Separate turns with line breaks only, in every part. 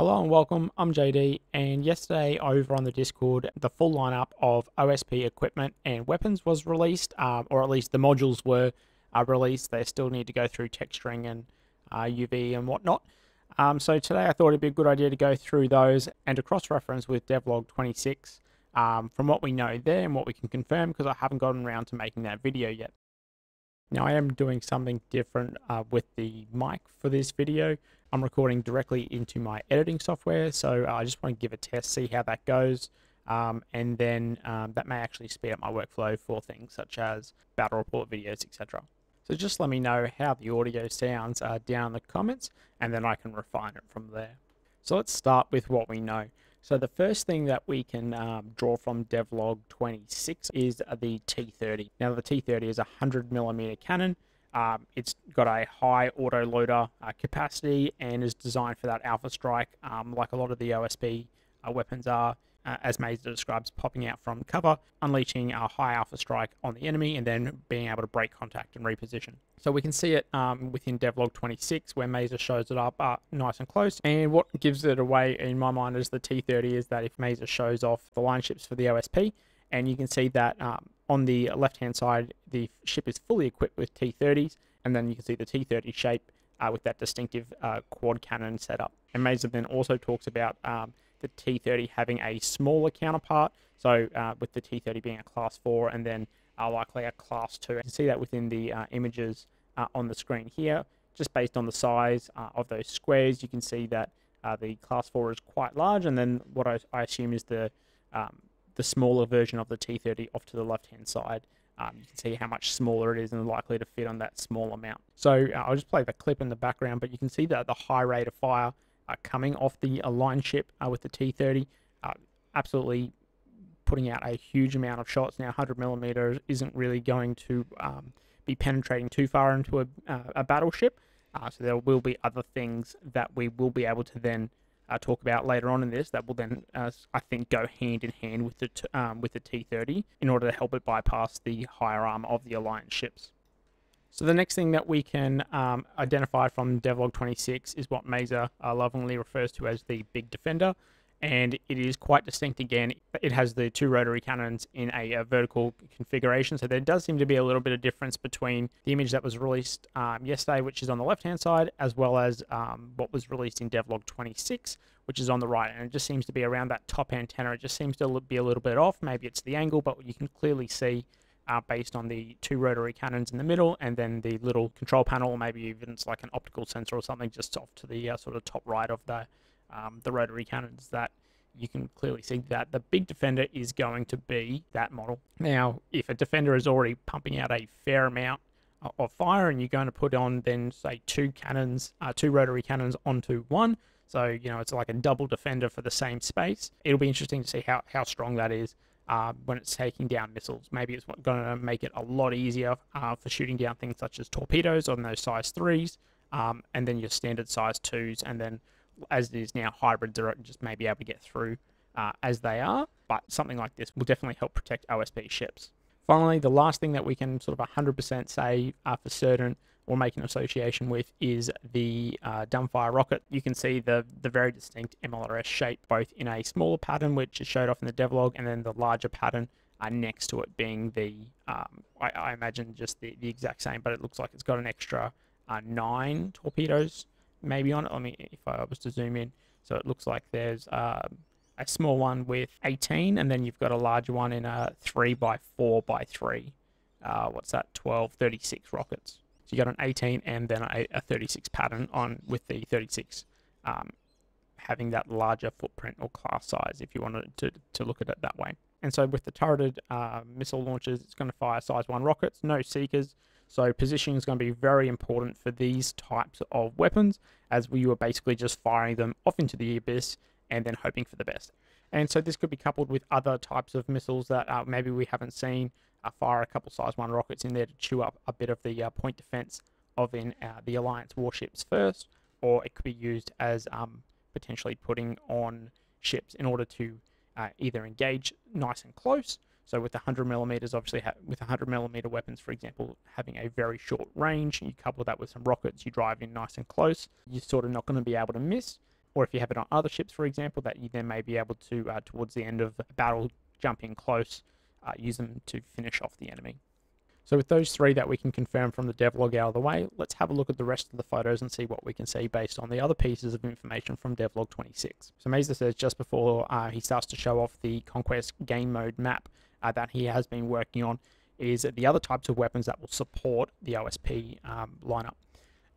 Hello and welcome, I'm JD, and yesterday over on the Discord, the full lineup of OSP equipment and weapons was released, um, or at least the modules were uh, released. They still need to go through texturing and uh, UV and whatnot. Um, so today I thought it'd be a good idea to go through those and to cross-reference with Devlog 26 um, from what we know there and what we can confirm because I haven't gotten around to making that video yet. Now I am doing something different uh, with the mic for this video. I'm recording directly into my editing software, so I just want to give a test, see how that goes, um, and then um, that may actually speed up my workflow for things such as battle report videos, etc. So just let me know how the audio sounds uh, down in the comments, and then I can refine it from there. So let's start with what we know. So the first thing that we can um, draw from Devlog 26 is the T30. Now the T30 is a 100mm cannon um, it's got a high auto loader uh, capacity and is designed for that alpha strike, um, like a lot of the OSP uh, weapons are. Uh, as Mazer describes, popping out from cover, unleashing a high alpha strike on the enemy, and then being able to break contact and reposition. So we can see it um, within devlog 26, where Mazer shows it up uh, nice and close. And what gives it away, in my mind, is the T30 is that if Mazer shows off the line ships for the OSP, and you can see that um, on the left-hand side, the ship is fully equipped with T-30s, and then you can see the T-30 shape uh, with that distinctive uh, quad cannon setup. And Mazer then also talks about um, the T-30 having a smaller counterpart, so uh, with the T-30 being a Class 4 and then uh, likely a Class 2. You can see that within the uh, images uh, on the screen here. Just based on the size of those squares, you can see that the Class 4 is quite large, and then what I, I assume is the um, the smaller version of the T30 off to the left hand side. Um, you can see how much smaller it is and likely to fit on that small amount. So uh, I'll just play the clip in the background, but you can see that the high rate of fire uh, coming off the aligned ship uh, with the T30, uh, absolutely putting out a huge amount of shots. Now 100 millimeters isn't really going to um, be penetrating too far into a, uh, a battleship, uh, so there will be other things that we will be able to then uh, talk about later on in this that will then, uh, I think, go hand in hand with the um, with the T30 in order to help it bypass the higher arm of the Alliance ships. So the next thing that we can um, identify from Devlog 26 is what Mazer uh, lovingly refers to as the Big Defender and it is quite distinct again. It has the two rotary cannons in a, a, vertical configuration, so there does seem to be a little bit of difference between the image that was released um, yesterday, which is on the left-hand side, as well as um, what was released in Devlog 26, which is on the right, and it just seems to be around that top antenna. It just seems to be a little bit off. Maybe it's the angle, but you can clearly see uh, based on the two rotary cannons in the middle and then the little control panel, maybe even it's like an optical sensor or something just off to the uh, sort of top right of the um, the rotary cannons that you can clearly see that the big defender is going to be that model. Now, if a defender is already pumping out a fair amount of fire and you're going to put on then say two cannons, uh, two rotary cannons onto one, so you know it's like a double defender for the same space. It'll be interesting to see how, how strong that is uh, when it's taking down missiles. Maybe it's going to make it a lot easier uh, for shooting down things such as torpedoes on those size threes, um, and then your standard size twos, and then as it is now, hybrids are just maybe able to get through uh, as they are, but something like this will definitely help protect OSP ships. Finally, the last thing that we can sort of 100% say uh, for certain or make an association with is the uh, dumbfire rocket. You can see the, the very distinct MLRS shape, both in a smaller pattern, which is showed off in the devlog, and then the larger pattern uh, next to it being the, um, I, I, imagine just the, the exact same, but it looks like it's got an extra uh, nine torpedoes maybe on it. Let me, if I was to zoom in, so it looks like there's um, a small one with 18, and then you've got a larger one in a 3 by 4 by 3. Uh, what's that? 12, 36 rockets. So you got an 18 and then a, a 36 pattern on with the 36 um, having that larger footprint or class size if you wanted to, to look at it that way. And so with the turreted uh, missile launchers, it's going to fire size 1 rockets, no seekers, so positioning is going to be very important for these types of weapons as we were basically just firing them off into the abyss and then hoping for the best. And so this could be coupled with other types of missiles that uh, maybe we haven't seen uh, fire a couple size 1 rockets in there to chew up a bit of the uh, point defense of in uh, the Alliance warships first, or it could be used as um, potentially putting on ships in order to uh, either engage nice and close so with 100 millimeters, obviously with 100 millimeter weapons, for example, having a very short range, you couple that with some rockets, you drive in nice and close, you're sort of not going to be able to miss. or if you have it on other ships, for example, that you then may be able to, uh, towards the end of a battle, jump in close, uh, use them to finish off the enemy. So with those three that we can confirm from the devlog out of the way, let's have a look at the rest of the photos and see what we can see based on the other pieces of information from devlog 26. So Mazer says just before uh, he starts to show off the Conquest game mode map uh, that he has been working on is the other types of weapons that will support the OSP um, lineup.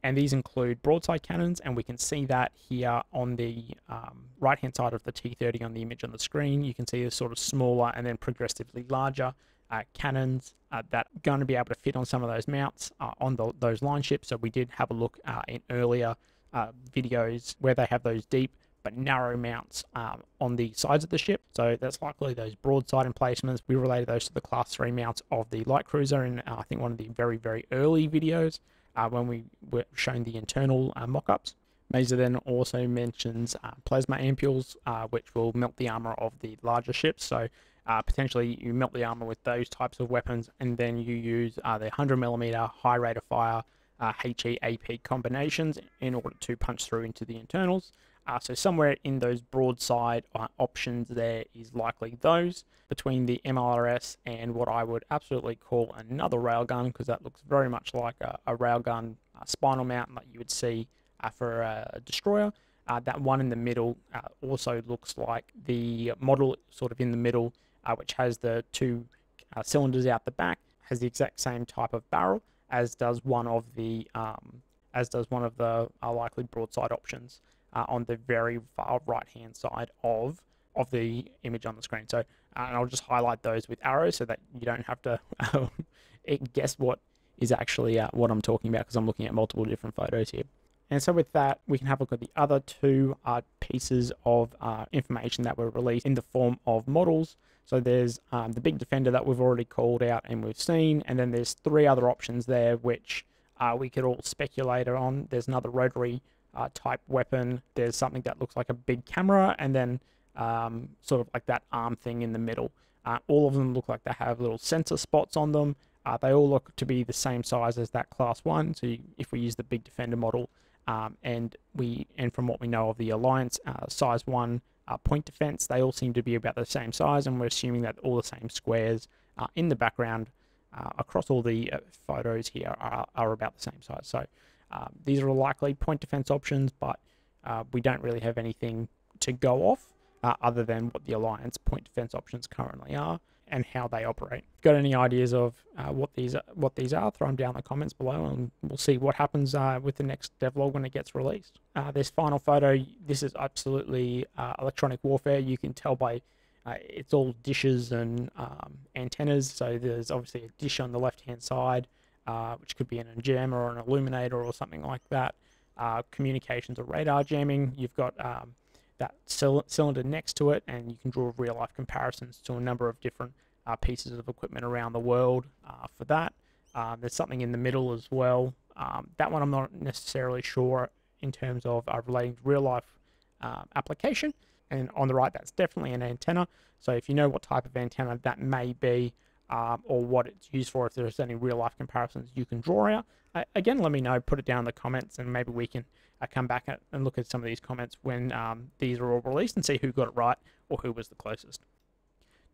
And these include broadside cannons, and we can see that here on the um, right hand side of the T30 on the image on the screen. You can see the sort of smaller and then progressively larger uh, cannons uh, that are going to be able to fit on some of those mounts uh, on the, those line ships. So we did have a look uh, in earlier uh, videos where they have those deep but narrow mounts um, on the sides of the ship. So that's likely those broadside emplacements. We related those to the class 3 mounts of the light cruiser in uh, I think one of the very, very early videos when we were showing the internal mock-ups. Mazer then also mentions uh, plasma ampules, uh, which will melt the armor of the larger ships. So uh, potentially you melt the armor with those types of weapons, and then you use uh, the 100 millimeter high rate of fire uh, HE-AP combinations in order to punch through into the internals. Uh, so somewhere in those broadside uh, options there is likely those between the MLRS and what I would absolutely call another railgun because that looks very much like a, a railgun uh, spinal mount that you would see for a destroyer. that one in the middle also looks like the model sort of in the middle uh, which has the two uh, cylinders out the back, has the exact same type of barrel as does one of the um, as does one of the uh, likely broadside options uh, on the very far right hand side of of the image on the screen. So, uh, and I'll just highlight those with arrows so that you don't have to um, guess what is actually uh, what I'm talking about because I'm looking at multiple different photos here. And so with that, we can have a look at the other two uh, pieces of uh, information that were released in the form of models. So there's um, the big defender that we've already called out and we've seen, and then there's three other options there which uh, we could all speculate on. There's another rotary uh, type weapon. There's something that looks like a big camera, and then um, sort of like that arm thing in the middle. Uh, all of them look like they have little sensor spots on them. Uh, they all look to be the same size as that class one. So you, if we use the big defender model, um, and we and from what we know of the alliance uh, size one uh, point defense, they all seem to be about the same size, and we're assuming that all the same squares uh, in the background across all the photos here are, are about the same size. So um, these are likely point defense options, but uh, we don't really have anything to go off other than what the alliance point defense options currently are and how they operate. Got any ideas of uh, what these are, what these are? Throw them down in the comments below, and we'll see what happens uh, with the next devlog when it gets released. Uh, this final photo, this is absolutely uh, electronic warfare. You can tell by uh, it's all dishes and um, antennas. So there's obviously a dish on the left-hand side, uh, which could be an jammer or an illuminator or something like that. communications or radar jamming. You've got um, that cylinder next to it, and you can draw real life comparisons to a number of different uh, pieces of equipment around the world uh, for that. Um, there's something in the middle as well. Um, that one I'm not necessarily sure in terms of uh, relating to real life um, application. And on the right, that's definitely an antenna. So if you know what type of antenna that may be, um, or what it's used for, if there's any real life comparisons you can draw out, again, let me know. Put it down in the comments, and maybe we can uh, come back at, and look at some of these comments when um, these are all released and see who got it right or who was the closest.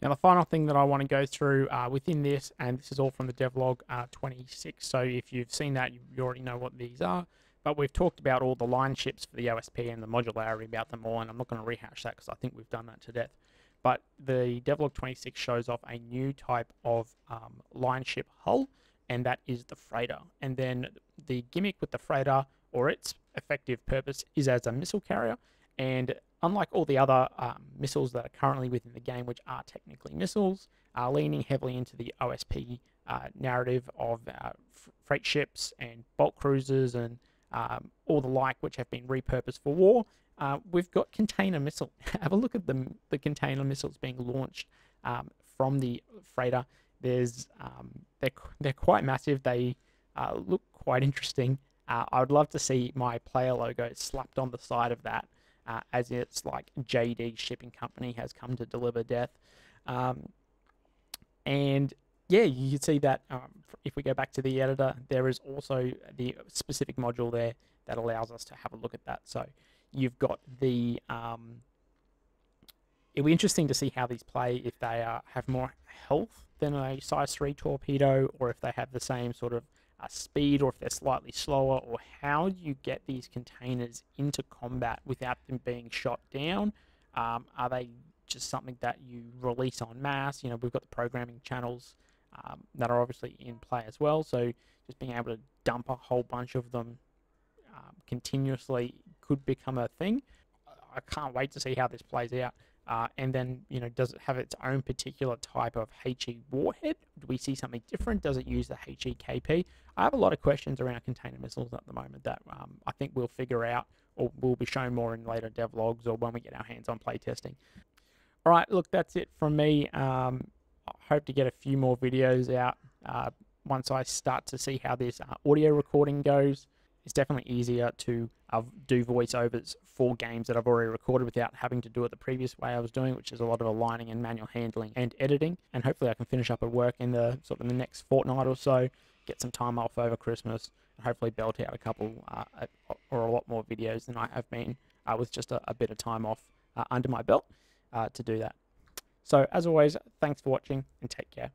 Now, the final thing that I want to go through uh, within this, and this is all from the devlog uh, 26. So if you've seen that, you already know what these are. But we've talked about all the line ships for the OSP and the modularity about them all, and I'm not going to rehash that because I think we've done that to death. But the devlog 26 shows off a new type of um, line ship hull, and that is the freighter. And then the gimmick with the freighter, or its effective purpose is as a missile carrier. And unlike all the other um, missiles that are currently within the game, which are technically missiles, are leaning heavily into the OSP uh, narrative of uh, freight ships and bulk cruisers and um, all the like, which have been repurposed for war. Uh, we've got container missile. Have a look at the, the container missiles being launched um, from the freighter. There's um, they're they're quite massive. They uh, look quite interesting. Uh, I would love to see my player logo slapped on the side of that, uh, as it's like JD Shipping Company has come to deliver death. Um, and yeah, you can see that um, if we go back to the editor, there is also the specific module there that allows us to have a look at that. So you've got the um, it'll be interesting to see how these play if they uh, have more health than a size 3 torpedo or if they have the same sort of uh, speed or if they're slightly slower or how do you get these containers into combat without them being shot down. Um, are they just something that you release on mass you know we've got the programming channels um, that are obviously in play as well. So just being able to dump a whole bunch of them um, continuously could become a thing I can't wait to see how this plays out uh, and then, you know, does it have its own particular type of HE warhead? Do we see something different? Does it use the HEKP? I have a lot of questions around container missiles at the moment that um, I think we'll figure out or will be shown more in later devlogs or when we get our hands on playtesting. All right, look, that's it from me. Um, I hope to get a few more videos out uh, once I start to see how this uh, audio recording goes it's definitely easier to uh, do voiceovers for games that I've already recorded without having to do it the previous way I was doing, which is a lot of aligning and manual handling and editing. And hopefully I can finish up at work in the sort of in the next fortnight or so, get some time off over Christmas, and hopefully belt out a couple uh, or a lot more videos than I have been uh, with just a, a, bit of time off uh, under my belt uh, to do that. So as always, thanks for watching and take care.